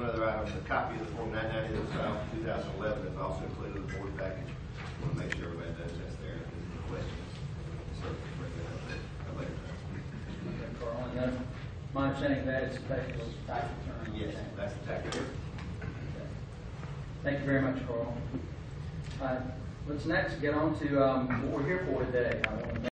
One other item, a copy of the Form 990 that was filed in 2011 is uh, also included in the board package. Want to make sure everybody knows that's there, if there's any questions. So, bring that up at a later time. Okay, Carl, and then, my understanding that is effective tax return. Yes, that's the tax return. Okay. Thank you very much, Carl. Uh, Let's next get on to um, what we're here for today. I want to